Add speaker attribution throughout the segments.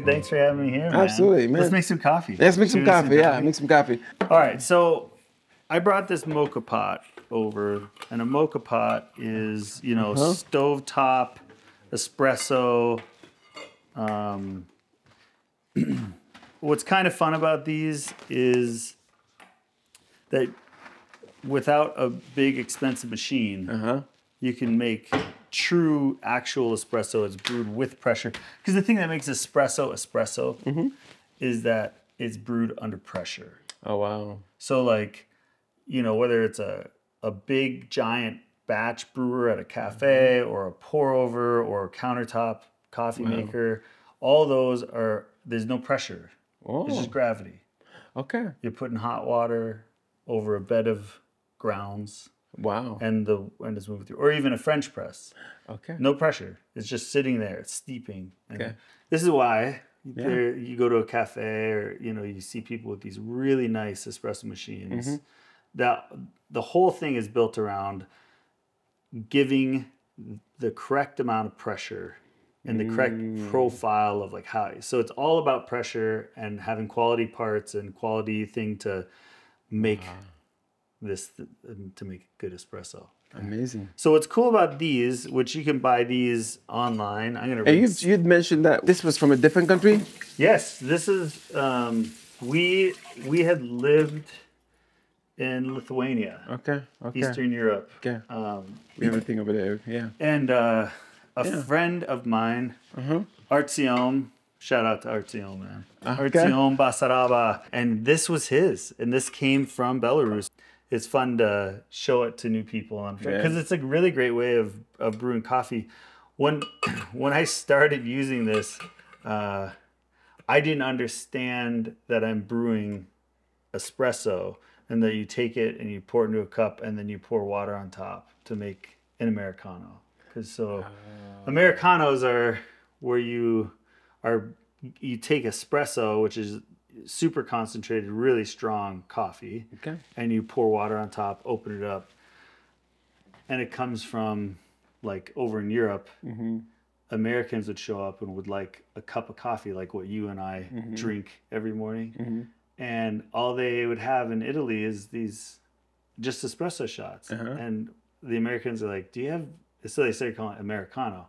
Speaker 1: dude. Thanks for having me here, man.
Speaker 2: Absolutely, man.
Speaker 1: Let's make some coffee.
Speaker 2: Let's make some coffee. Yeah, make some coffee.
Speaker 1: All right, so I brought this moka pot over, and a moka pot is, you know,
Speaker 2: Uh-huh.
Speaker 1: stovetop espresso. Um, what's kind of fun about these is that without a big expensive machine,
Speaker 2: Uh huh.
Speaker 1: you can make true actual espresso that's brewed with pressure. Because the thing that makes espresso espresso
Speaker 2: Mm-hmm.
Speaker 1: is that it's brewed under pressure.
Speaker 2: Oh wow.
Speaker 1: So like, you know, whether it's a a big giant batch brewer at a cafe or a pour over or a countertop coffee maker, all those are there's no pressure.
Speaker 2: Oh.
Speaker 1: It's just gravity.
Speaker 2: Okay.
Speaker 1: You're putting hot water over a bed of grounds
Speaker 2: Wow.
Speaker 1: and the and it's moving through. Or even a French press.
Speaker 2: Okay.
Speaker 1: No pressure. It's just sitting there. It's steeping. And
Speaker 2: Okay.
Speaker 1: This is why there, you go to a cafe or you know you see people with these really nice espresso machines.
Speaker 2: Mm-hmm.
Speaker 1: That the whole thing is built around giving the correct amount of pressure and the correct
Speaker 2: Mm.
Speaker 1: profile of like how. So it's all about pressure and having quality parts and quality thing to make this to make good espresso.
Speaker 2: Amazing.
Speaker 1: So what's cool about these, which you can buy these online. I'm gonna.
Speaker 2: And
Speaker 1: read
Speaker 2: you you'd mentioned that this was from a different country.
Speaker 1: Yes, this is. Um, we we had lived in Lithuania,
Speaker 2: Okay. Okay.
Speaker 1: Eastern Europe,
Speaker 2: Okay.
Speaker 1: um,
Speaker 2: We have everything over there. Yeah.
Speaker 1: and uh, a
Speaker 2: Yeah.
Speaker 1: friend of mine,
Speaker 2: Uh-huh.
Speaker 1: Shout out to Artyom, man.
Speaker 2: Okay.
Speaker 1: Basaraba, and this was his, and this came from Belarus. It's fun to show it to new people, because
Speaker 2: Yeah.
Speaker 1: it's a really great way of, of brewing coffee. When when I started using this, uh, I didn't understand that I'm brewing espresso and that you take it and you pour it into a cup and then you pour water on top to make an americano. Because so americanos are where you are you take espresso, which is super concentrated, really strong coffee,
Speaker 2: Okay.
Speaker 1: and you pour water on top, open it up, and it comes from like over in Europe. Mm-hmm. Americans would show up and would like a cup of coffee, like what you and I mm-hmm. drink every morning, mm-hmm. and all they would have in Italy is these just espresso shots,
Speaker 2: Uh-huh.
Speaker 1: and the Americans are like, "Do you have?" So they started calling it americano.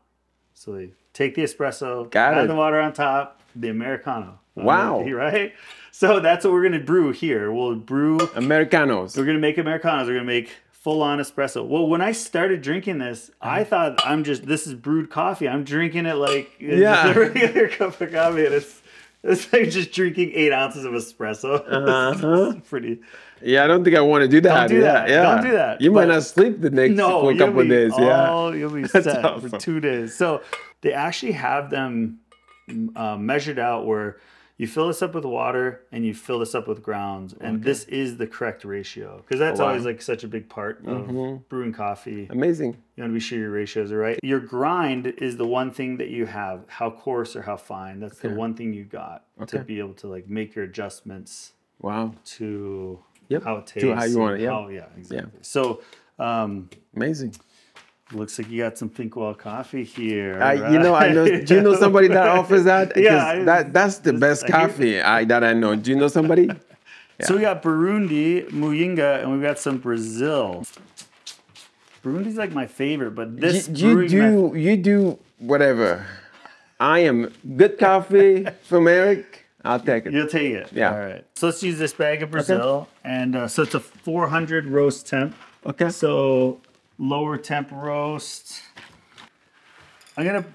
Speaker 1: So they take the espresso,
Speaker 2: Got
Speaker 1: add
Speaker 2: it.
Speaker 1: the water on top, the americano.
Speaker 2: Wow.
Speaker 1: Right. So that's what we're gonna brew here. We'll brew
Speaker 2: Americanos.
Speaker 1: we're gonna make Americanos. We're gonna make full on espresso. Well, when I started drinking this. I thought I'm just this is brewed coffee. I'm drinking it like
Speaker 2: Yeah.
Speaker 1: a regular cup of coffee, and it's it's like just drinking eight ounces of espresso.
Speaker 2: Uh-huh.
Speaker 1: It's pretty.
Speaker 2: Yeah, I don't think I want to do that.
Speaker 1: Don't
Speaker 2: yeah,
Speaker 1: that.
Speaker 2: Yeah.
Speaker 1: Don't do that.
Speaker 2: You might not sleep the next
Speaker 1: No,
Speaker 2: a couple of days. Yeah.
Speaker 1: all- you'll be set
Speaker 2: awesome.
Speaker 1: for two days. So they actually have them uh, measured out where you fill this up with water and you fill this up with grounds, and this is the correct ratio because that's
Speaker 2: Oh, wow.
Speaker 1: always like such a big part of brewing coffee.
Speaker 2: Amazing.
Speaker 1: You want to be sure your ratios are right. Your grind is the one thing that you have. How coarse or how fine. That's the one thing you got to be able to like make your adjustments
Speaker 2: Wow.
Speaker 1: to
Speaker 2: Yep.
Speaker 1: how it tastes.
Speaker 2: To how you want it, yeah.
Speaker 1: yeah, exactly. So um,
Speaker 2: Amazing.
Speaker 1: Looks like you got some Thinkwell coffee here.
Speaker 2: I, you know, I know. Do you know somebody that offers that?
Speaker 1: Yeah, I-
Speaker 2: that that's the best
Speaker 1: I
Speaker 2: coffee I, that I know. Do you know somebody?
Speaker 1: So we got Burundi, Muyinga, and we've got some Brazil. Burundi's like my favorite, but this
Speaker 2: you, you do you do whatever. I am good coffee from Eric. I'll take it.
Speaker 1: You'll take it.
Speaker 2: Yeah.
Speaker 1: All right. So let's use this bag of Brazil, and uh, so it's a 400 roast temp.
Speaker 2: Okay.
Speaker 1: So lower temp roast. I'm gonna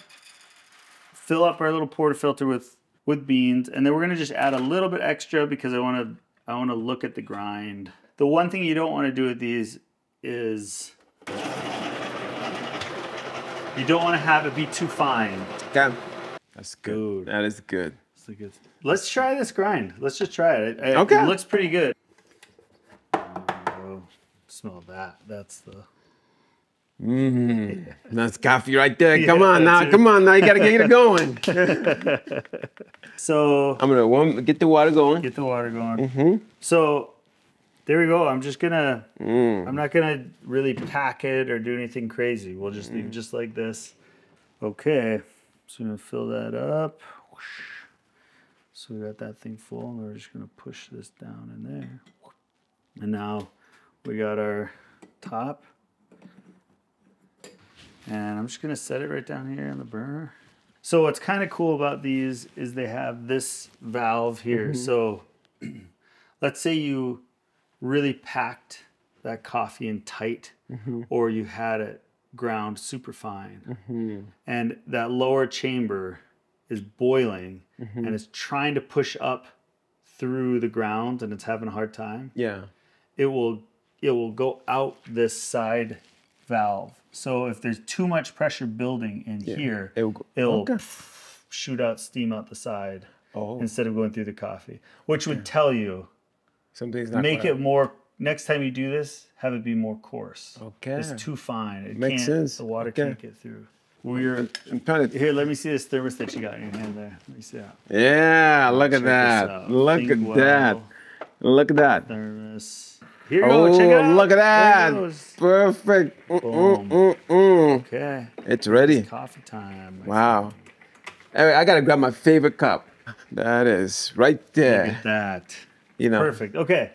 Speaker 1: fill up our little portafilter with with beans, and then we're gonna just add a little bit extra because I want to I want to look at the grind. The one thing you don't want to do with these is you don't want to have it be too fine.
Speaker 2: Okay. That's good.
Speaker 1: Dude.
Speaker 2: That is good.
Speaker 1: It's like it's- Let's try this grind. Let's just try it. It,
Speaker 2: Okay.
Speaker 1: it looks pretty good. Oh, smell that. That's the.
Speaker 2: Mmm, that's coffee right there. Come
Speaker 1: Yeah,
Speaker 2: on now. Come on now. You gotta get it going.
Speaker 1: So
Speaker 2: I'm gonna warm, get the water going.
Speaker 1: get the water going. Mmm. So there we go. I'm just gonna. Mm. I'm not gonna really pack it or do anything crazy. We'll just leave it just like this. Okay. So I'm gonna fill that up. So we got that thing full, and we're just gonna push this down in there. And now we got our top. And I'm just gonna set it right down here in the burner. So what's kind of cool about these is they have this valve here. Mm-hmm. So let's say you really packed that coffee in tight mm-hmm. or you had it ground super fine. Mm-hmm. And that lower chamber is boiling and it's trying to push up through the ground and it's having a hard time.
Speaker 2: Yeah.
Speaker 1: it will it will go out this side valve so if there's too much pressure building in here
Speaker 2: It will go-
Speaker 1: it'll
Speaker 2: okay.
Speaker 1: shoot out steam out the side
Speaker 2: Oh.
Speaker 1: instead of going through the coffee which would tell you
Speaker 2: Something's not
Speaker 1: make it more next time you do this have it be more coarse
Speaker 2: Okay.
Speaker 1: it's too fine it
Speaker 2: Makes
Speaker 1: can't
Speaker 2: sense.
Speaker 1: the water
Speaker 2: Okay.
Speaker 1: can't get through we're
Speaker 2: I'm trying to.
Speaker 1: here let me see this thermos that you got in your hand there let me see that
Speaker 2: Yeah, look at
Speaker 1: Check this
Speaker 2: that. Look
Speaker 1: Think
Speaker 2: at that. Look at that.
Speaker 1: thermos here you
Speaker 2: Oh,
Speaker 1: go check it out
Speaker 2: look at that. Perfect. Mm,
Speaker 1: Boom.
Speaker 2: mm, mm, mm.
Speaker 1: okay
Speaker 2: It's ready.
Speaker 1: coffee time
Speaker 2: Wow. Anyway, I gotta grab my favorite cup. That is right
Speaker 1: Look
Speaker 2: there.
Speaker 1: at that.
Speaker 2: You know.
Speaker 1: Perfect. Okay.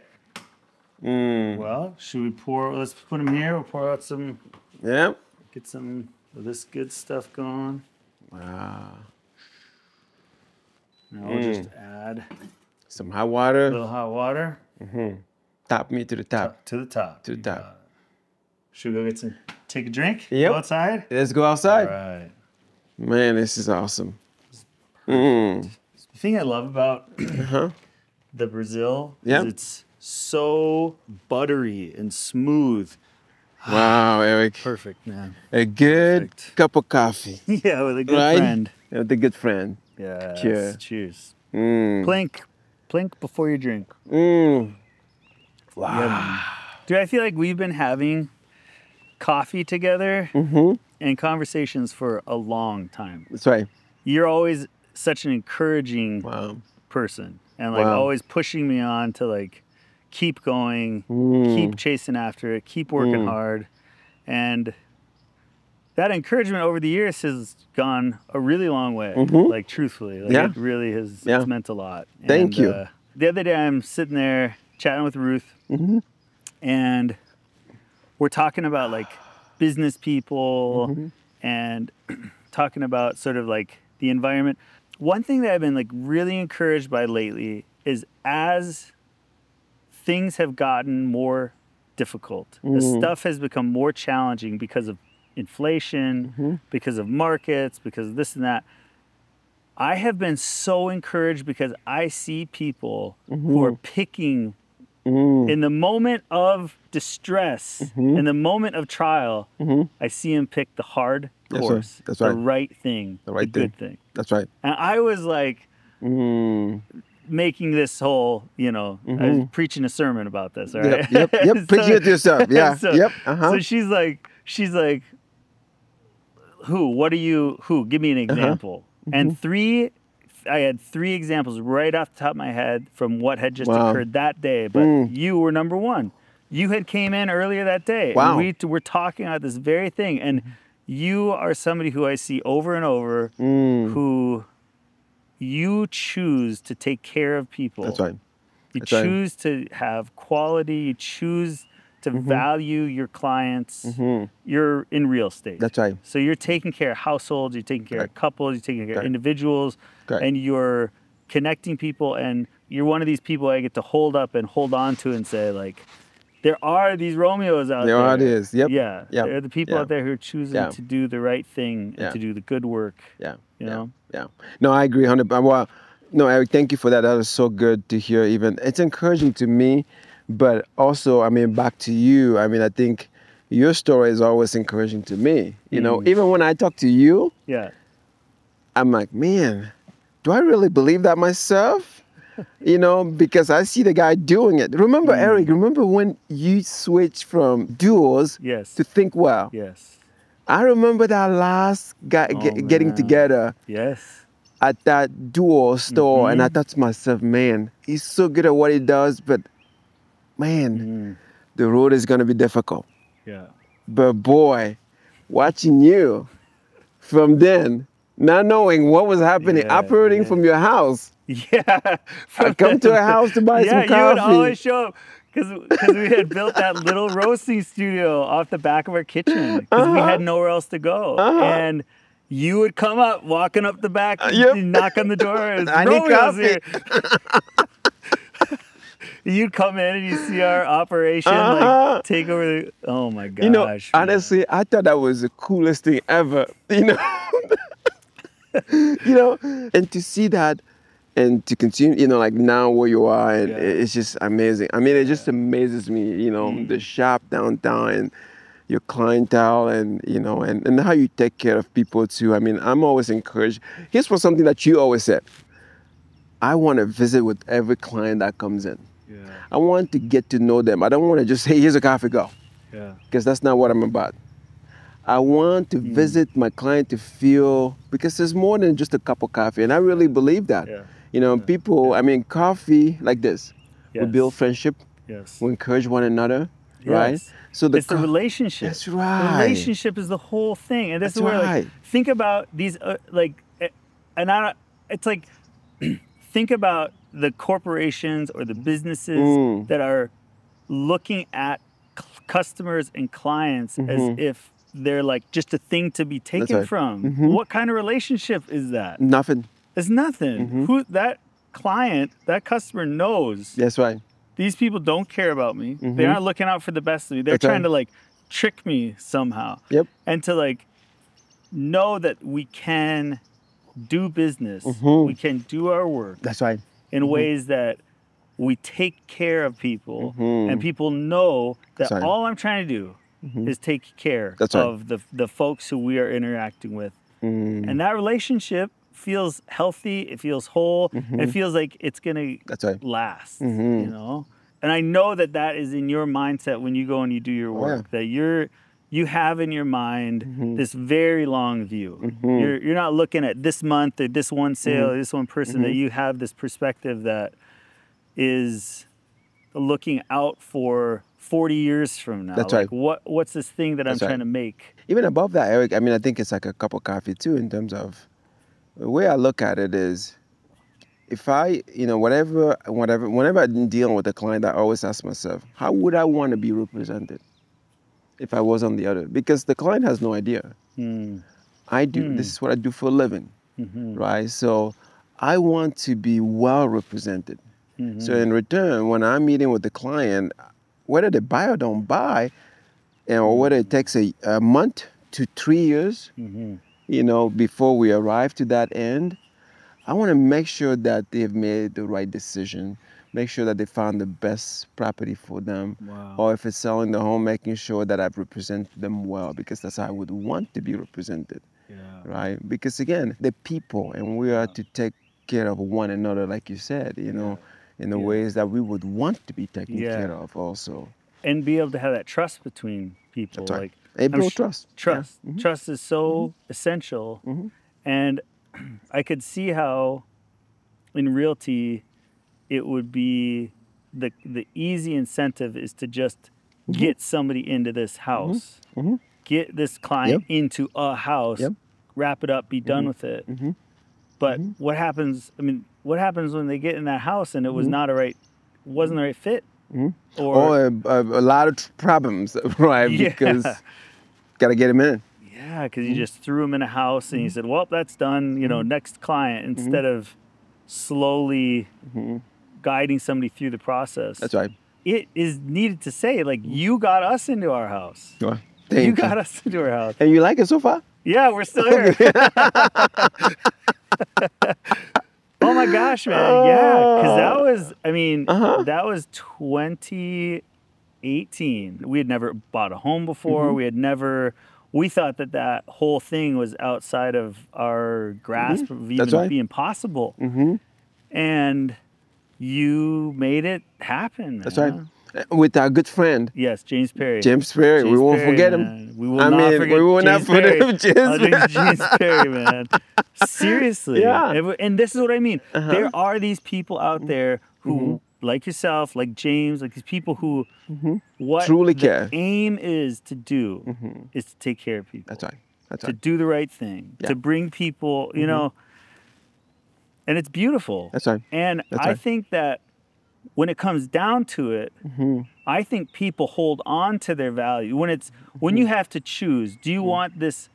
Speaker 2: Mm.
Speaker 1: Well, should we pour? Let's put them here. We'll pour out some.
Speaker 2: Yeah.
Speaker 1: Get some of this good stuff going.
Speaker 2: Wow.
Speaker 1: Now we'll
Speaker 2: Mm.
Speaker 1: just add
Speaker 2: Some hot water.
Speaker 1: a little hot water
Speaker 2: Top me to the top.
Speaker 1: to the top.
Speaker 2: To the top.
Speaker 1: Should we go get some? Take a drink.
Speaker 2: Yep.
Speaker 1: Go outside.
Speaker 2: Let's go outside.
Speaker 1: right.
Speaker 2: Man, this is awesome. Mm.
Speaker 1: The thing I love about
Speaker 2: Huh?
Speaker 1: the Brazil
Speaker 2: Yeah.
Speaker 1: is it's so buttery and smooth.
Speaker 2: Wow, Eric.
Speaker 1: Perfect, man.
Speaker 2: A good
Speaker 1: Perfect.
Speaker 2: cup of coffee.
Speaker 1: yeah, with a good
Speaker 2: right?
Speaker 1: friend.
Speaker 2: With a good friend.
Speaker 1: Yeah.
Speaker 2: Cheers.
Speaker 1: Cheers.
Speaker 2: Mm.
Speaker 1: Plink. Plink before you drink.
Speaker 2: Mm.
Speaker 1: Yeah. Dude, I feel like we've been having coffee together
Speaker 2: Mm-hmm.
Speaker 1: and conversations for a long time.
Speaker 2: That's right.
Speaker 1: You're always such an encouraging
Speaker 2: Wow.
Speaker 1: person and like
Speaker 2: Wow.
Speaker 1: always pushing me on to like keep going,
Speaker 2: Mm.
Speaker 1: keep chasing after it, keep working
Speaker 2: Mm.
Speaker 1: hard. And that encouragement over the years has gone a really long way.
Speaker 2: Mhm.
Speaker 1: Like truthfully, like
Speaker 2: Yeah.
Speaker 1: it really has
Speaker 2: Yeah.
Speaker 1: it's meant a lot.
Speaker 2: Thank
Speaker 1: And,
Speaker 2: you.
Speaker 1: Uh, the other day I'm sitting there chatting with Ruth
Speaker 2: Mhm.
Speaker 1: and we're talking about like business people
Speaker 2: Mm-hmm.
Speaker 1: and talking about sort of like the environment. One thing that I've been like really encouraged by lately is as things have gotten more difficult, as
Speaker 2: Mm.
Speaker 1: stuff has become more challenging because of inflation,
Speaker 2: Mm-hmm.
Speaker 1: because of markets, because of this and that. I have been so encouraged because I see people who are picking
Speaker 2: Mm.
Speaker 1: in the moment of distress,
Speaker 2: Mm-hmm.
Speaker 1: in the moment of trial, I see him pick the hard
Speaker 2: Yes,
Speaker 1: course,
Speaker 2: That's
Speaker 1: the
Speaker 2: right.
Speaker 1: right thing,
Speaker 2: The right
Speaker 1: the good thing.
Speaker 2: That's right.
Speaker 1: And I was like
Speaker 2: Mm.
Speaker 1: making this whole, you know, I was preaching a sermon about this, all right?
Speaker 2: Mm-hmm. Yep, yep, yep. Preach it to yourself. Yeah.
Speaker 1: so,
Speaker 2: yep. Uh-huh.
Speaker 1: So she's like, she's like, who? What are you? Who? Give me an example.
Speaker 2: Mm-hmm.
Speaker 1: And three, I had three examples right off the top of my head from what had just
Speaker 2: Wow.
Speaker 1: occurred that day. But
Speaker 2: Mm.
Speaker 1: you were number one. You had came in earlier that day. and
Speaker 2: Wow.
Speaker 1: we t- were talking about this very thing, and you are somebody who I see over and over
Speaker 2: Mm.
Speaker 1: who you choose to take care of people.
Speaker 2: That's right.
Speaker 1: You
Speaker 2: That's right. Mm-hmm.
Speaker 1: choose to have quality. You choose to mm-hmm. value your clients. Mm-hmm. You're in real estate.
Speaker 2: That's right.
Speaker 1: So you're taking care of households. You're taking care
Speaker 2: Right.
Speaker 1: of couples. You're taking care
Speaker 2: Right.
Speaker 1: of individuals,
Speaker 2: Correct.
Speaker 1: and you're connecting people. And you're one of these people I get to hold up and hold on to and say like, there are these Romeos out
Speaker 2: There
Speaker 1: there.
Speaker 2: are these. Yep.
Speaker 1: Yeah.
Speaker 2: Yep.
Speaker 1: There are the people
Speaker 2: Yeah.
Speaker 1: out there who are choosing
Speaker 2: Yeah.
Speaker 1: to do the right thing and
Speaker 2: Yeah.
Speaker 1: to do the good work.
Speaker 2: Yeah.
Speaker 1: You
Speaker 2: yeah.
Speaker 1: know?
Speaker 2: Yeah. No, I agree 100%. Well, no, Eric, thank you for that. That was so good to hear. Even it's encouraging to me, but also, I mean, back to you. I mean, I think your story is always encouraging to me. You know,
Speaker 1: Mm.
Speaker 2: even when I talk to you,
Speaker 1: Yeah.
Speaker 2: I'm like, man, do I really believe that myself? you know, because I see the guy doing it. Remember,
Speaker 1: Mm.
Speaker 2: Eric, remember when you switched from duos
Speaker 1: Yes.
Speaker 2: to Thinkwell?
Speaker 1: Yes.
Speaker 2: I remember that last guy
Speaker 1: Oh,
Speaker 2: get, getting
Speaker 1: man.
Speaker 2: together
Speaker 1: Yes.
Speaker 2: at that duo store, and I
Speaker 1: Mm-hmm.
Speaker 2: thought to myself, man, he's so good at what he does, but man,
Speaker 1: Mm.
Speaker 2: the road is going to be difficult.
Speaker 1: Yeah.
Speaker 2: But boy, watching you from then, not knowing what was happening,
Speaker 1: Yeah,
Speaker 2: operating
Speaker 1: yeah.
Speaker 2: from your house.
Speaker 1: Yeah.
Speaker 2: I come to a house to buy
Speaker 1: yeah,
Speaker 2: some
Speaker 1: you would always show up because we had built that little roasting studio off the back of our kitchen because we
Speaker 2: Uh-huh.
Speaker 1: had nowhere else to go. And you would come up, walking up the back,
Speaker 2: Uh, yep.
Speaker 1: knock on the door. and
Speaker 2: I need coffee.
Speaker 1: You'd come in and you see our operation
Speaker 2: Uh-huh.
Speaker 1: like take over the. Oh my gosh!
Speaker 2: You know,
Speaker 1: man.
Speaker 2: honestly, I thought that was the coolest thing ever. You know, you know, and to see that and to continue, you know, like now where you are, and
Speaker 1: Yeah.
Speaker 2: it's just amazing. I mean, it just amazes me, you know,
Speaker 1: Mm.
Speaker 2: the shop downtown and your clientele, and you know, and, and how you take care of people too. I mean, I'm always encouraged. Here's for something that you always said. I want to visit with every client that comes in.
Speaker 1: Yeah,
Speaker 2: I want to get to know them. I don't want to just say, here's a coffee, go
Speaker 1: yeah,
Speaker 2: because that's not what I'm about. I want to
Speaker 1: Hmm.
Speaker 2: visit my client to feel because there's more than just a cup of coffee, and I really believe that.
Speaker 1: yeah.
Speaker 2: You know, people. I mean, coffee like this, we build friendship,
Speaker 1: Yes.
Speaker 2: we encourage one another,
Speaker 1: yes. right?
Speaker 2: So the
Speaker 1: it's the relationship.
Speaker 2: That's
Speaker 1: The
Speaker 2: right.
Speaker 1: relationship is the whole thing, and this
Speaker 2: That's
Speaker 1: is where
Speaker 2: right.
Speaker 1: like think about these uh, like, eh, and I. It's like think about the corporations or the businesses
Speaker 2: Mm.
Speaker 1: that are looking at customers and clients as if they're like just a thing to be taken
Speaker 2: Mm-hmm. right.
Speaker 1: from.
Speaker 2: Mhm.
Speaker 1: What kind of relationship is that?
Speaker 2: Nothing.
Speaker 1: It's nothing.
Speaker 2: Mm-hmm.
Speaker 1: Who that client, that customer knows
Speaker 2: That's right.
Speaker 1: these people don't care about me. They
Speaker 2: Mhm.
Speaker 1: aren't looking out for the best of me. They're
Speaker 2: That's right.
Speaker 1: trying to like trick me somehow.
Speaker 2: Yep.
Speaker 1: And to like know that we can do business,
Speaker 2: Mhm.
Speaker 1: we can do our work
Speaker 2: That's right.
Speaker 1: In ways that we take care of people
Speaker 2: Mhm.
Speaker 1: and people know that
Speaker 2: right.
Speaker 1: all I'm trying to do is take care
Speaker 2: That's right.
Speaker 1: of the the folks who we are interacting with.
Speaker 2: Mm,
Speaker 1: And that relationship feels healthy, it feels whole, and it feels like it's going to
Speaker 2: that's right.
Speaker 1: last
Speaker 2: Mhm.
Speaker 1: you know and i know that that is in your mindset when you go and you do your
Speaker 2: Oh, yeah.
Speaker 1: work that you're you have in your mind
Speaker 2: Mm-hmm.
Speaker 1: this very long view you're, you're not looking at this month or this one sale
Speaker 2: Mm-hmm.
Speaker 1: or this one person that you have this perspective that is looking out for 40 years from now
Speaker 2: That's
Speaker 1: like
Speaker 2: right.
Speaker 1: what what's this thing that i'm
Speaker 2: That's right.
Speaker 1: trying to make
Speaker 2: even above that, Eric, I mean, I think it's like a cup of coffee too, in terms of the way I look at it is if I, you know, whatever, whatever, whenever I'm dealing with a client, I always ask myself, how would I want to be represented if I was on the other? Because the client has no idea.
Speaker 1: Hmm.
Speaker 2: I do, this is what I do for a living,
Speaker 1: Mhm.
Speaker 2: right? So I want to be well represented.
Speaker 1: Mm-hmm.
Speaker 2: So in return, when I'm meeting with the client, whether they buy or don't buy, and or whether it takes a, a month to three years,
Speaker 1: Mhm.
Speaker 2: you know, before we arrive to that end, I want to make sure that they've made the right decision, make sure that they found the best property for them,
Speaker 1: Wow.
Speaker 2: or if it's selling the home, making sure that I've represented them well, because that's how I would want to be represented,
Speaker 1: yeah
Speaker 2: right? Because again, they're people, and we are to take care of one another, like you said, you know, in the
Speaker 1: Yeah.
Speaker 2: ways that we would want to be taken
Speaker 1: Yeah.
Speaker 2: care of, also.
Speaker 1: and be able to have that trust between people
Speaker 2: right.
Speaker 1: like
Speaker 2: And build trust. Yeah.
Speaker 1: Trust.
Speaker 2: Mhm.
Speaker 1: Trust is so essential.
Speaker 2: Mhm.
Speaker 1: And I could see how in realty it would be the the easy incentive is to just
Speaker 2: Mm-hmm.
Speaker 1: get somebody into this house.
Speaker 2: Mhm.
Speaker 1: Get this client into a house,
Speaker 2: Yep.
Speaker 1: wrap it up, be done with it.
Speaker 2: Mhm.
Speaker 1: But what happens I mean, what happens when they get in that house and it was not a right wasn't the right fit?
Speaker 2: Mhm.
Speaker 1: Or
Speaker 2: Or a, a, lot of problems, right?
Speaker 1: Yeah.
Speaker 2: Because got to get them in.
Speaker 1: Yeah, because
Speaker 2: Mm-hmm.
Speaker 1: you just threw him in a house and you said, "Well, that's done." You know, next client
Speaker 2: Mm-hmm.
Speaker 1: instead of slowly guiding somebody through the process.
Speaker 2: That's right.
Speaker 1: It is needed to say, like, you got us into our house.
Speaker 2: Well, thank
Speaker 1: you got us into our house.
Speaker 2: And you like it so far?
Speaker 1: Yeah, we're still here. oh my gosh, man! Yeah, because that was, I mean,
Speaker 2: Uh-huh.
Speaker 1: that was 2018. We had never bought a home before.
Speaker 2: Mm-hmm.
Speaker 1: We had never. We thought that that whole thing was outside of our grasp of even
Speaker 2: Mm-hmm. right.
Speaker 1: being possible.
Speaker 2: Mm-hmm.
Speaker 1: And you made it happen.
Speaker 2: That's
Speaker 1: man.
Speaker 2: right. Uh, With our good friend,
Speaker 1: Yes, James Perry.
Speaker 2: James Perry. we won't
Speaker 1: Perry,
Speaker 2: forget him.
Speaker 1: man. We will
Speaker 2: I
Speaker 1: not
Speaker 2: mean,
Speaker 1: forget
Speaker 2: we will not
Speaker 1: James
Speaker 2: forget
Speaker 1: Perry.
Speaker 2: James.
Speaker 1: James Perry, man. Seriously.
Speaker 2: Yeah.
Speaker 1: And, this is what I mean.
Speaker 2: Uh-huh.
Speaker 1: There are these people
Speaker 2: Mm-hmm.
Speaker 1: out there who, like yourself, like James, like these people who, what
Speaker 2: Mm-hmm. Truly
Speaker 1: the
Speaker 2: care.
Speaker 1: aim is to do
Speaker 2: Mhm.
Speaker 1: is to take care of people.
Speaker 2: That's right. That's
Speaker 1: to
Speaker 2: right.
Speaker 1: do the right thing,
Speaker 2: Yeah.
Speaker 1: to bring people, you
Speaker 2: Mhm.
Speaker 1: know, and it's beautiful.
Speaker 2: That's right.
Speaker 1: And
Speaker 2: That's
Speaker 1: I
Speaker 2: right.
Speaker 1: think that when it comes down to it,
Speaker 2: hmm
Speaker 1: I think people hold on to their value when it's when
Speaker 2: Mm-hmm.
Speaker 1: you have to choose. Do you want this?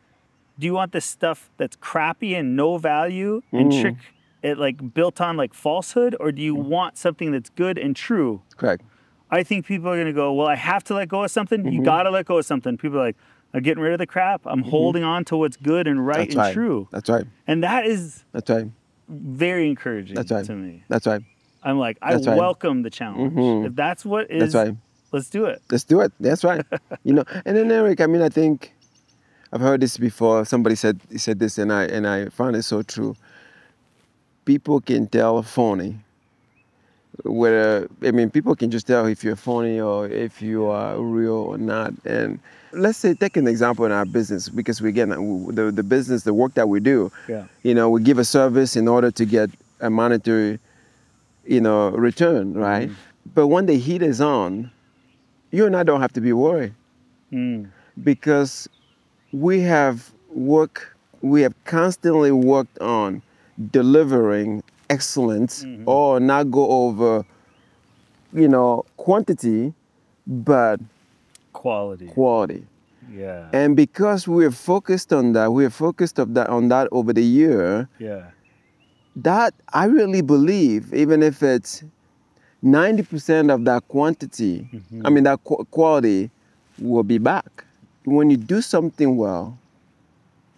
Speaker 1: Do you want this stuff that's crappy and no value and
Speaker 2: Mm.
Speaker 1: trick it like built on like falsehood, or do you want something that's good and true?
Speaker 2: Correct.
Speaker 1: I think people are gonna go. Well, I have to let go of something.
Speaker 2: Mm-hmm.
Speaker 1: You gotta let go of something. People are like, I'm getting rid of the crap. I'm holding on to what's good and right
Speaker 2: That's
Speaker 1: and
Speaker 2: right.
Speaker 1: true,
Speaker 2: That's right.
Speaker 1: and that is
Speaker 2: That's right.
Speaker 1: Very encouraging
Speaker 2: That's right.
Speaker 1: to me.
Speaker 2: That's right.
Speaker 1: I'm like, I
Speaker 2: That's right.
Speaker 1: welcome the challenge.
Speaker 2: Mhm.
Speaker 1: If that's what is,
Speaker 2: That's right.
Speaker 1: let's do it.
Speaker 2: Let's do it. That's right. you know, and then Eric, I mean, I think I've heard this before. Somebody said he said this, and I and I found it so true. People can tell a phony. Whether I mean, people can just tell if you're phony or if you are real or not. And let's say, take an example in our business, because we again, the the business, the work that we do,
Speaker 1: Yeah.
Speaker 2: you know, we give a service in order to get a monetary, you know, return, right? But when the heat is on, you and I don't have to be worried
Speaker 1: Mm.
Speaker 2: because we have work, we have constantly worked on delivering excellence mm-hmm. or not go over, you know, quantity, but
Speaker 1: Quality.
Speaker 2: quality.
Speaker 1: Yeah.
Speaker 2: And because we're focused on that, we're focused of that on that over the year,
Speaker 1: yeah.
Speaker 2: that I really believe, even if it's 90% of that quantity, mm-hmm. I mean, that qu- quality will be back. When you do something well,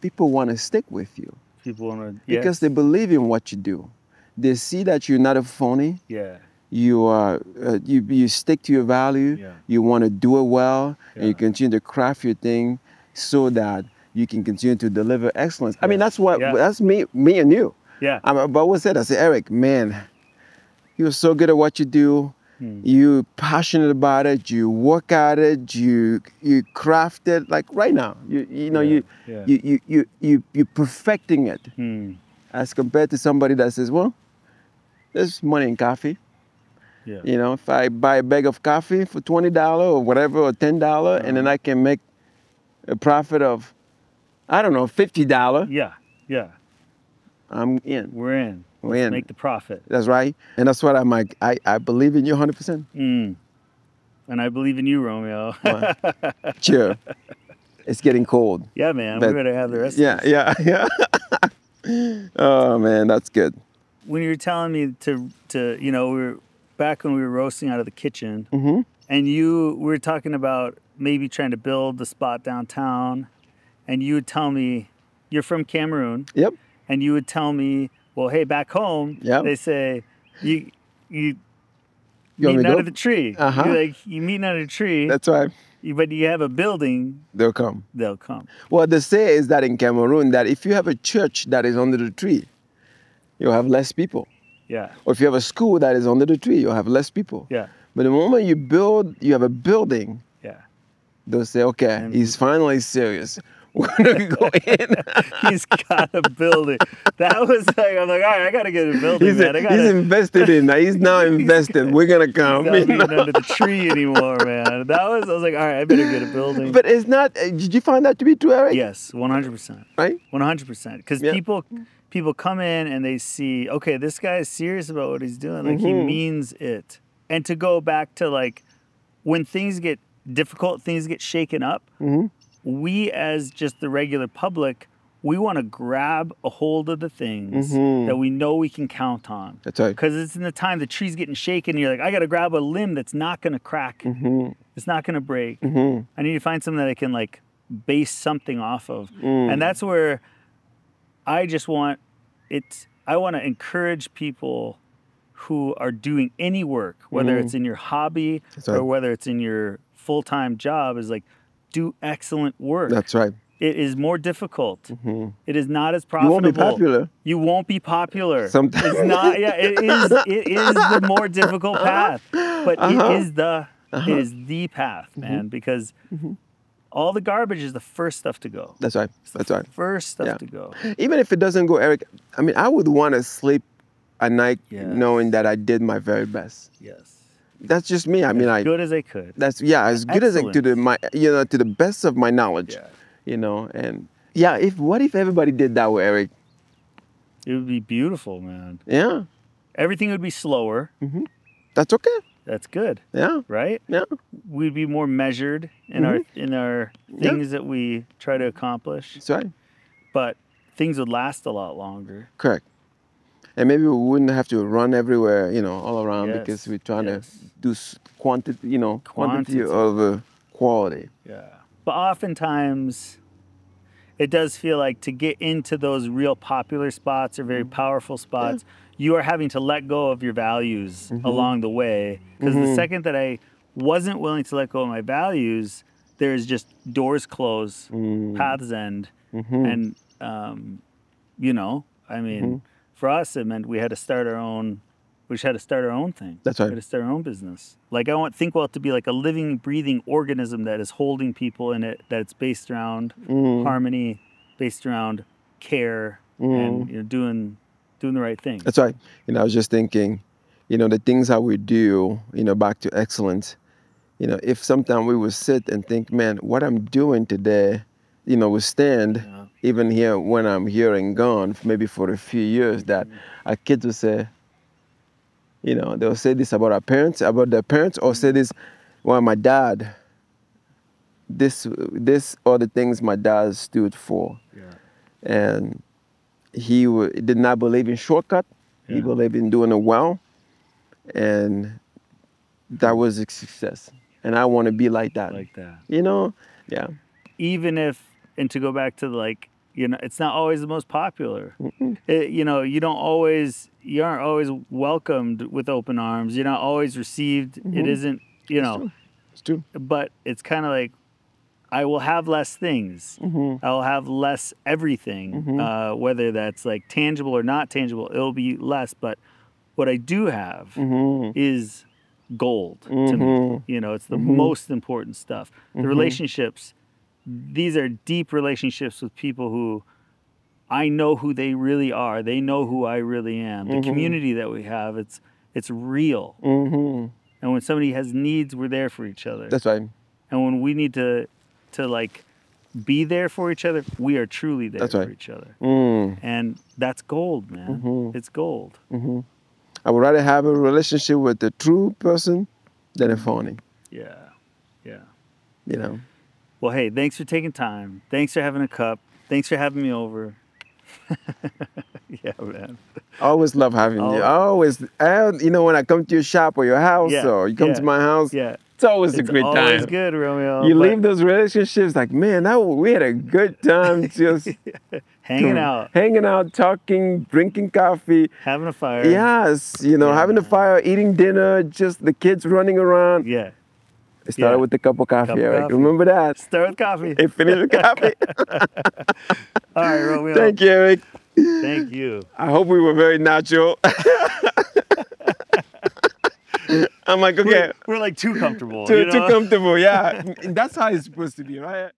Speaker 2: people want to stick with you
Speaker 1: People want to.
Speaker 2: because they believe in what you do. They see that you're not a phony.
Speaker 1: Yeah.
Speaker 2: You are, uh, you, you stick to your value.
Speaker 1: Yeah.
Speaker 2: You want to do it well, and you continue to craft your thing so that you can continue to deliver excellence. I mean, that's what
Speaker 1: Yeah.
Speaker 2: that's me, me and you.
Speaker 1: Yeah.
Speaker 2: I'm about what said. I said, Eric, man, you're so good at what you do.
Speaker 1: Hmm.
Speaker 2: You passionate about it. You work at it. You you craft it. Like right now, you you know
Speaker 1: Yeah,
Speaker 2: you,
Speaker 1: yeah.
Speaker 2: you you you you you perfecting it
Speaker 1: Hmm.
Speaker 2: as compared to somebody that says, well, there's money in coffee.
Speaker 1: Yeah.
Speaker 2: You know, if I buy a bag of coffee for twenty dollar or whatever or ten dollar, and
Speaker 1: Uh-huh.
Speaker 2: then I can make a profit of, I don't know, fifty dollar.
Speaker 1: Yeah. Yeah.
Speaker 2: I'm in.
Speaker 1: We're in.
Speaker 2: We're
Speaker 1: Let's
Speaker 2: in.
Speaker 1: Make the profit.
Speaker 2: That's right. And that's what I'm like. I, I believe in you 100%.
Speaker 1: Mm. And I believe in you, Romeo.
Speaker 2: Wow. Sure. It's getting cold.
Speaker 1: yeah, man.
Speaker 2: But-
Speaker 1: we better have the rest.
Speaker 2: Yeah,
Speaker 1: Of this.
Speaker 2: yeah, yeah. oh, man, that's good.
Speaker 1: When you were telling me to to you know we were back when we were roasting out of the kitchen,
Speaker 2: Mhm.
Speaker 1: and you we were talking about maybe trying to build the spot downtown, and you would tell me you're from Cameroon,
Speaker 2: Yep.
Speaker 1: and you would tell me, well, hey, back home,
Speaker 2: Yep.
Speaker 1: they say you you
Speaker 2: You
Speaker 1: meeting under the tree.
Speaker 2: Uh-huh.
Speaker 1: You're like you meeting under the tree,
Speaker 2: That's right.
Speaker 1: but you have a building,
Speaker 2: They'll come.
Speaker 1: they'll come.
Speaker 2: Well, they say is that in Cameroon, that if you have a church that is under the tree, you'll have less people.
Speaker 1: Yeah,
Speaker 2: Or if you have a school that is under the tree, you'll have less people.
Speaker 1: yeah,
Speaker 2: But the moment you build, you have a building,
Speaker 1: yeah.
Speaker 2: they'll say, okay,
Speaker 1: And-
Speaker 2: he's finally serious. We're gonna go in.
Speaker 1: He's got a building. That was like I'm like, all right, I gotta get a building,
Speaker 2: he's,
Speaker 1: man. I gotta.
Speaker 2: he's invested in. That. He's now invested. We're gonna come.
Speaker 1: He's
Speaker 2: Not know?
Speaker 1: under the tree anymore, man. That was I was like, all right, I better get a building.
Speaker 2: But it's not. uh, Did you find that to be true, Eric?
Speaker 1: yes, 100, percent
Speaker 2: Right.
Speaker 1: 100, percent Because
Speaker 2: Yeah.
Speaker 1: people people come in and they see, okay, this guy is serious about what he's doing. Like he
Speaker 2: Mhm.
Speaker 1: means it. And to go back to like when things get difficult, things get shaken up.
Speaker 2: hmm
Speaker 1: we as just the regular public we want to grab a hold of the things
Speaker 2: Mhm.
Speaker 1: that we know we can count on
Speaker 2: That's right.
Speaker 1: because it's in the time the tree's getting shaken you're like i got to grab a limb that's not going to crack
Speaker 2: hmm
Speaker 1: it's not going to break
Speaker 2: hmm
Speaker 1: i need to find something that i can like base something off of
Speaker 2: Mm.
Speaker 1: and that's where i just want it i want to encourage people who are doing any work whether
Speaker 2: Mhm.
Speaker 1: it's in your hobby
Speaker 2: right.
Speaker 1: or whether it's in your full-time job is like do excellent work
Speaker 2: That's right.
Speaker 1: it is more difficult.
Speaker 2: hmm
Speaker 1: It is not as profitable.
Speaker 2: You won't be popular.
Speaker 1: You won't be popular.
Speaker 2: Sometimes.
Speaker 1: It's not. Yeah, it is. It is the more difficult path, but
Speaker 2: Uh-huh. Mm-hmm.
Speaker 1: it is the. It is the path, man. Because all the garbage is the first stuff to go.
Speaker 2: That's right. That's right.
Speaker 1: First stuff
Speaker 2: Yeah.
Speaker 1: to go.
Speaker 2: Even if it doesn't go, Eric. I mean, I would want to sleep at night
Speaker 1: Yes.
Speaker 2: knowing that I did my very best.
Speaker 1: Yes.
Speaker 2: That's just me. I mean, I.
Speaker 1: Good as I could.
Speaker 2: That's yeah, as good as I, to the my you know to the best of my knowledge.
Speaker 1: Yeah.
Speaker 2: You know, and Yeah. If what if everybody did that way, Eric?
Speaker 1: It would be beautiful, man.
Speaker 2: Yeah.
Speaker 1: Everything would be slower. Mm -hmm.
Speaker 2: That's okay.
Speaker 1: That's good,
Speaker 2: Yeah.
Speaker 1: right?
Speaker 2: Yeah.
Speaker 1: We'd be more measured in our mm-hmm. in our
Speaker 2: Yeah.
Speaker 1: things that we try to accomplish,
Speaker 2: That's right.
Speaker 1: but things would last a lot longer.
Speaker 2: Correct. And maybe we wouldn't have to run everywhere, you know, all around
Speaker 1: Yes,
Speaker 2: because we're trying
Speaker 1: yes.
Speaker 2: to do quantity, you know, quantity,
Speaker 1: Quantity.
Speaker 2: over uh, quality.
Speaker 1: Yeah. But oftentimes, it does feel like to get into those real popular spots or very mm-hmm. powerful spots, you are having to let go of your values mm-hmm. along the way. Because the mm-hmm. second that I wasn't willing to let go of my values, there's just doors close, mm. paths end, and um, you know, I mean, for us, it meant we had to start our own. We just had to start our own thing.
Speaker 2: That's right.
Speaker 1: We had to start our own business. Like I want Thinkwell to be like a living, breathing organism that is holding people in it. That it's based around
Speaker 2: Mm.
Speaker 1: harmony, based around care, and you know, doing doing the right thing.
Speaker 2: That's right. You know, I was just thinking, you know, the things that we do, you know, back to excellence. You know, if sometimes we would sit and think, man, what I'm doing today, you know, will stand
Speaker 1: Yeah.
Speaker 2: even here when I'm here and gone, maybe for a few years, that our kids will say, you know, they'll say this about our parents, about their parents, or say this, well, my dad, this, this all the things my dad stood for
Speaker 1: Yeah.
Speaker 2: and he w- did not believe in shortcut. He believed in doing it well, and that was a success. And I want to be like that.
Speaker 1: Like that.
Speaker 2: you know, yeah,
Speaker 1: even if and to go back to like you know it's not always the most popular. It- you know you don't always you aren't always welcomed with open arms. You're not always received. It isn't you know.
Speaker 2: it's true.
Speaker 1: but it's kind of like i will have less things.
Speaker 2: Mm-hmm.
Speaker 1: i will have less everything uh, whether that's like tangible or not tangible. It'll be less but what i do have
Speaker 2: Mm-hmm.
Speaker 1: is gold to me. You know, it's the most important stuff. The relationships, these are deep relationships with people who I know who they really are. They know who I really am. The community that we have, it's it's real.
Speaker 2: Mm-hmm.
Speaker 1: And when somebody has needs, we're there for each other.
Speaker 2: That's right.
Speaker 1: and when we need to to like be there for each other, we are truly there
Speaker 2: That's
Speaker 1: for
Speaker 2: right.
Speaker 1: each other.
Speaker 2: Mm.
Speaker 1: And that's gold, man. It's gold.
Speaker 2: I would rather have a relationship with a true person than a phony.
Speaker 1: Yeah. Yeah.
Speaker 2: You know.
Speaker 1: Well, hey, thanks for taking time. Thanks for having a cup. Thanks for having me over. yeah, man.
Speaker 2: I always love having you.
Speaker 1: Oh.
Speaker 2: I always, I, you know, when I come to your shop or your house
Speaker 1: Yeah,
Speaker 2: or you come
Speaker 1: yeah,
Speaker 2: to my house,
Speaker 1: Yeah.
Speaker 2: it's always
Speaker 1: It's
Speaker 2: a great
Speaker 1: always
Speaker 2: time.
Speaker 1: good, Romeo.
Speaker 2: You leave those relationships like, man, that we had a good time just
Speaker 1: hanging out,
Speaker 2: hanging out, talking, drinking coffee.
Speaker 1: having a fire.
Speaker 2: Yes, you know,
Speaker 1: Yeah,
Speaker 2: having a fire, eating dinner, just the kids running around.
Speaker 1: Yeah.
Speaker 2: It started
Speaker 1: yeah.
Speaker 2: with a cup of coffee,
Speaker 1: Cup
Speaker 2: Eric.
Speaker 1: coffee.
Speaker 2: Remember that?
Speaker 1: Start with coffee.
Speaker 2: It finished with coffee.
Speaker 1: All right, Romeo.
Speaker 2: Thank you, Eric.
Speaker 1: Thank you.
Speaker 2: I hope we were very natural. I'm like, okay,
Speaker 1: We're like too comfortable.
Speaker 2: too,
Speaker 1: you know?
Speaker 2: too comfortable. Yeah, that's how it's supposed to be, right?